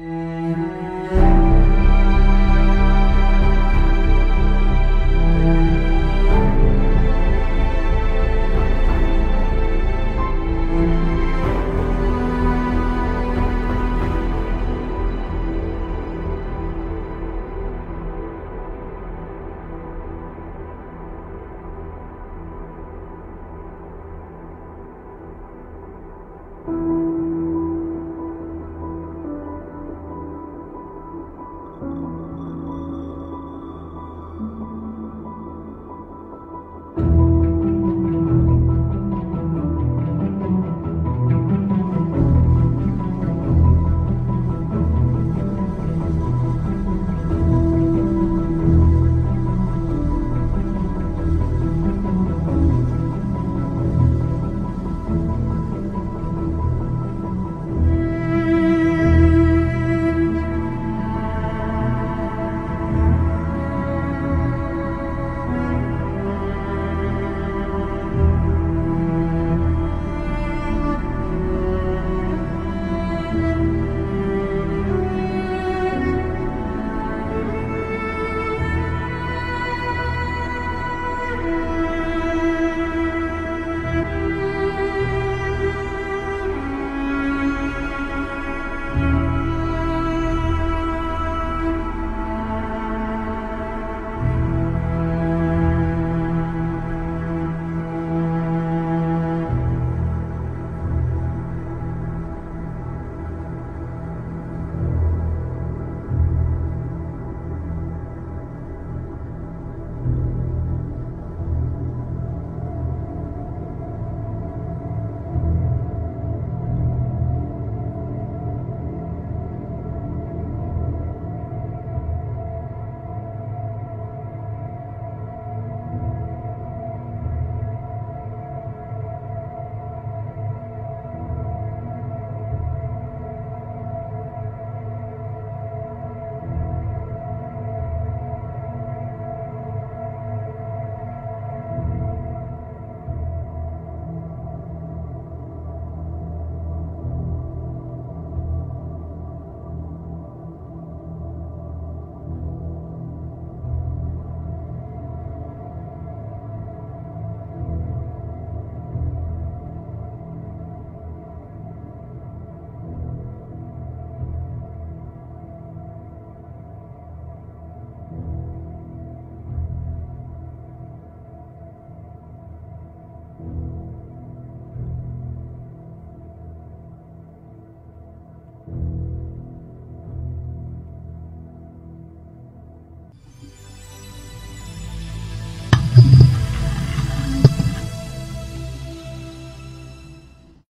Mm-hmm.